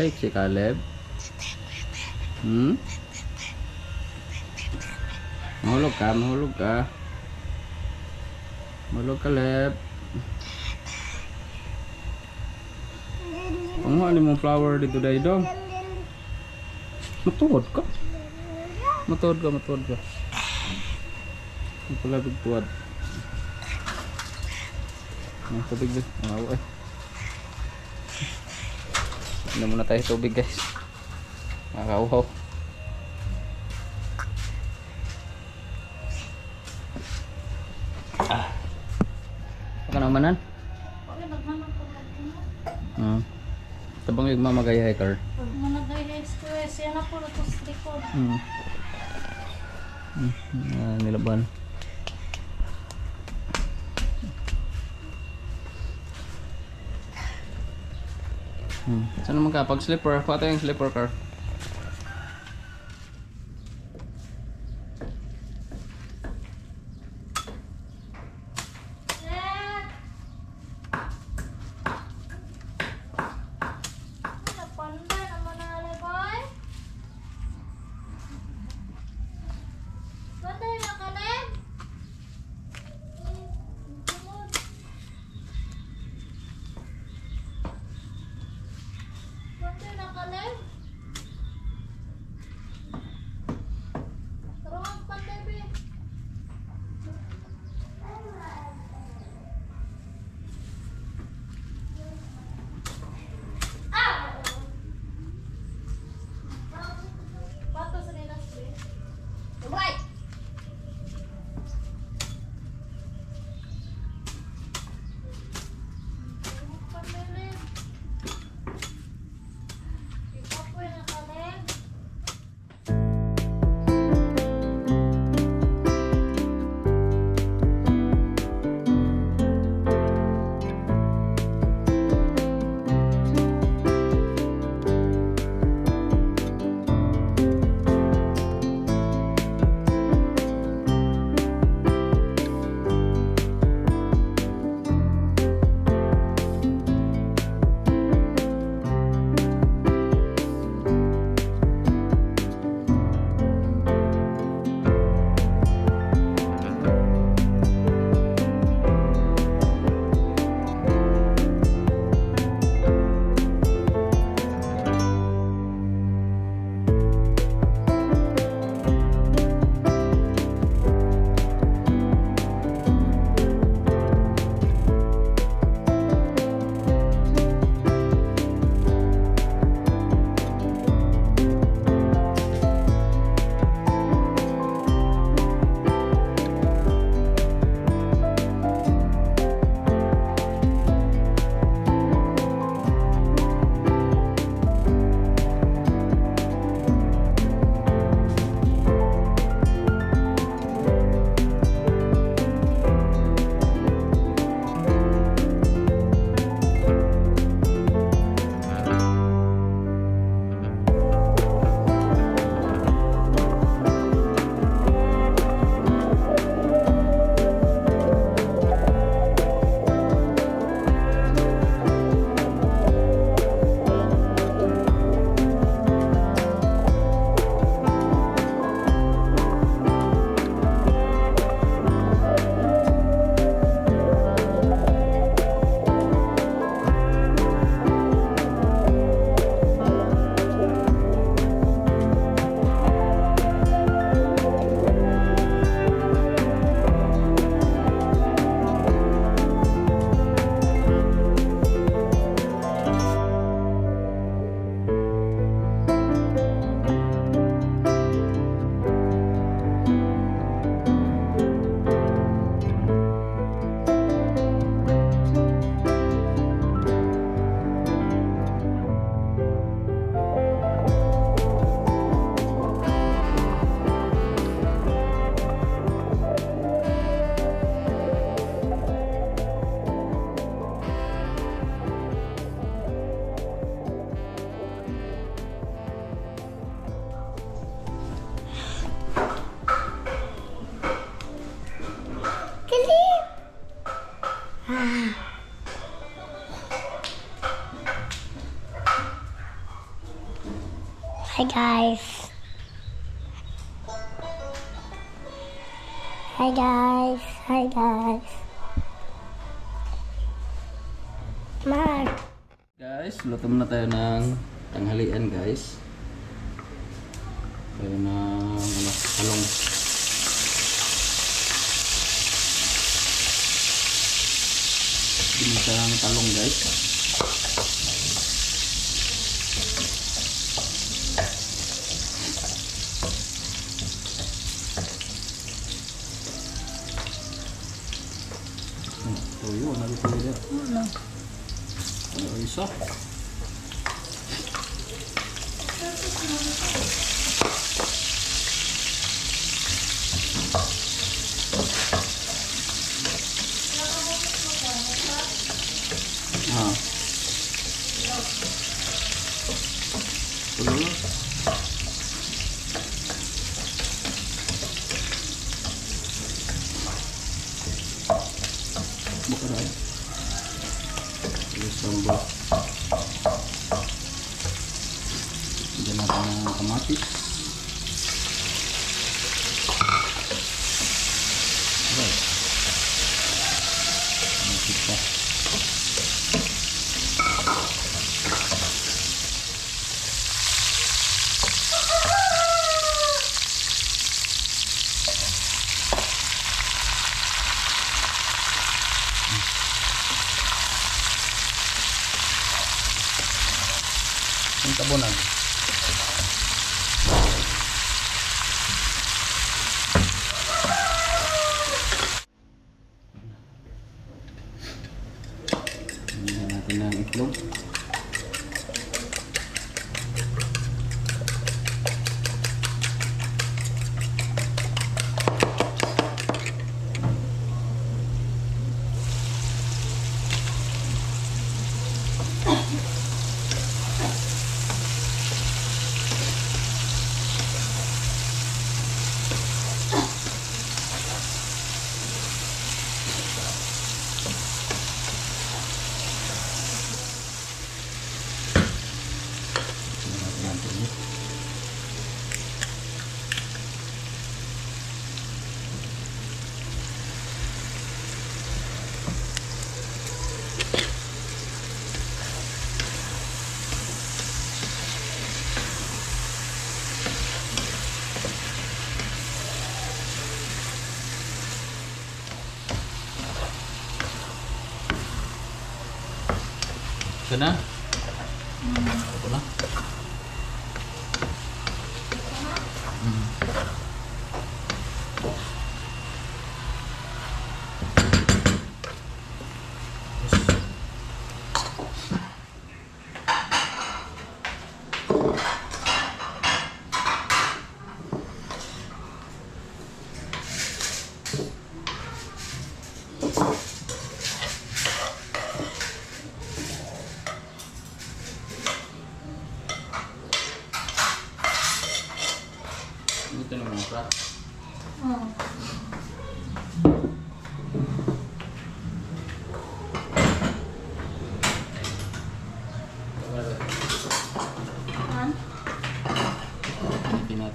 Flake si Caleb. Hmm? Mahulog ka, mahulog ka. Mahulog ka, Leb. Ang ano mong flower dito dahil daw? Matuod ka. Matuod ka, matuod ka. Ang pala bigtuad. Ang? Ang awa eh. Ano muna tayo tubig guys. Makakauhaw. Ah. Baka ko mag Hmm. Tabang yung mamagay hiker. Managay stress. Yan na po ito sa likod. Hmm. Ah, nilaban. Hmm. Saan naman ka? Pag slipper, pata yung slipper car. Guys. Hi guys. Hi guys. Mar. Guys, luto muna tayo ng tanghalian guys. Tayo ng ano, talong. Ginisang talong guys. Hmm, tuyo, nalituyo. Ano? Ano isa? Ah. Tulo na. Buka na. Yung sambal. Lagyan natin ng kamatis. Right. Kamatis pa. Na?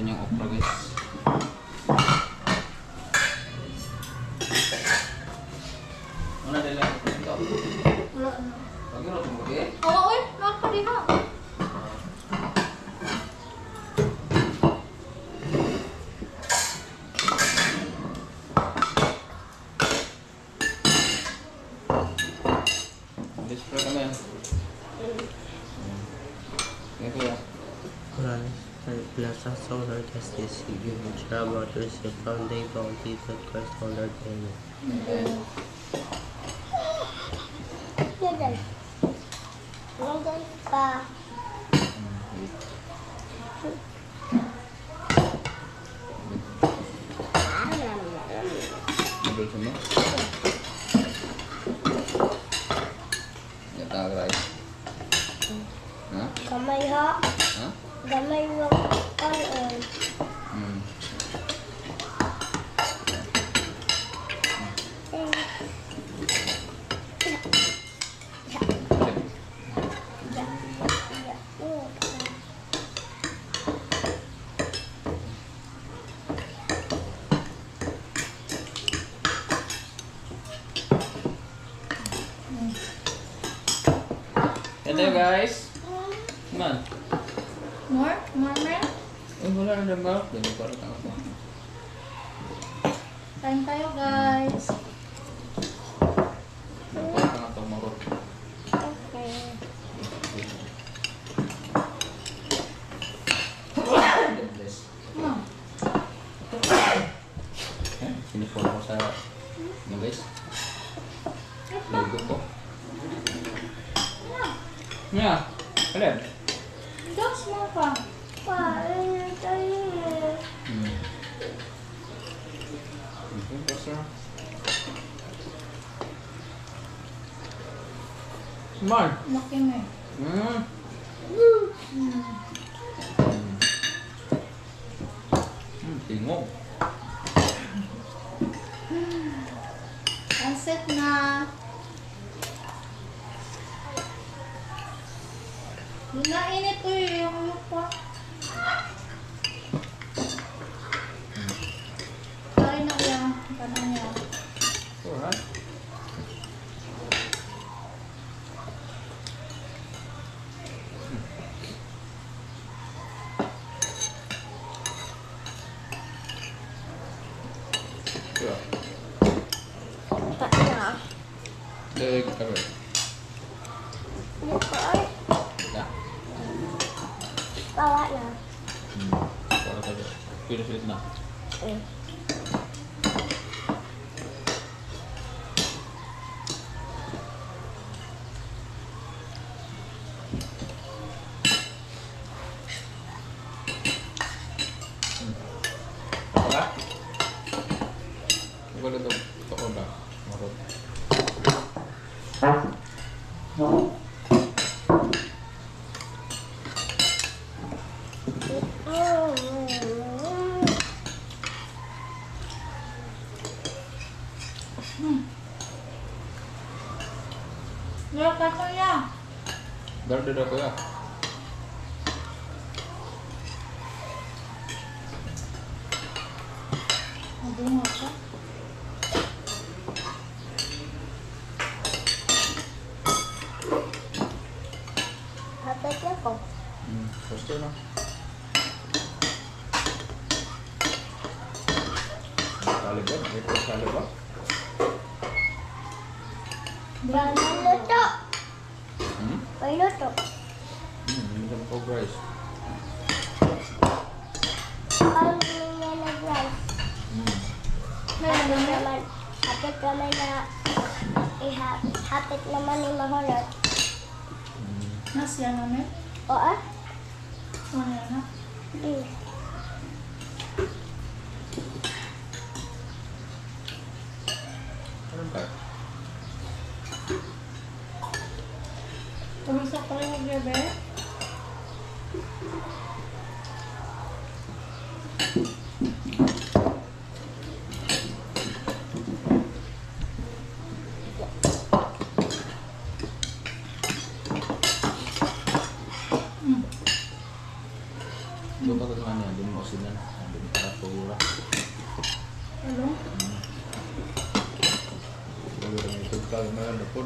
Natin yung okra guys. Ano nila? Ito. Wala na. Pag yun, tumuli. Oo, uy. Kami. Kuya. Plaza Solar Justice Muchara Motors yung Founding Bounty to Christ Solar Tenant. Ganyan. Ganyan pa. Noodles mo? Ya tahu guys. Ha? Kamay ha. Ha? Gamay yung kanon. Hmm. tayo guys. Man. More? More, man? Eh, wala na ng balak. Dali pa rin ako. Kain tayo, guys. Wala ka na marot. Okay. Hmm. Eh, sinipon ako sa... Ano guys? Logo ko. Yeah. Alin? Just more pa. Paano tayo? Hmm. Okay, basta. Smart. Laki mo eh. Hmm. Hmm. Hmm, tingog. Pansit na. Inainit ko eh, yung lupa. Kain na yan. Kanan niya. Alright. Yeah. Tak na. Leg cover. Dito ay. Yeah. Bawa na. Hmm. Para tayo. Pinusulit na. Eh. Wala? Wala daw. Ito na. Marot. Mm. Meron ka ko niya. Darda daw ko ya. Mabungo ka. Hapit na ko. Hmm. Gusto na. Ba? Ito sali ba? Bahan luto. Hmm? May luto. Hmm. Ko guys. Ang nga nag-rice. Hmm. Meron Hapit na naman. Hapit naman na. Iha, hapit naman ni mahulot. Hmm. Nasya namin. O ah? Ano na? Di. Ano ba? Kumusta pa rin yung bebe? Doon ka sa kanya. Doon mo sila. Doon para pula. Hello? Wala rin ito ka. Wala rin ito.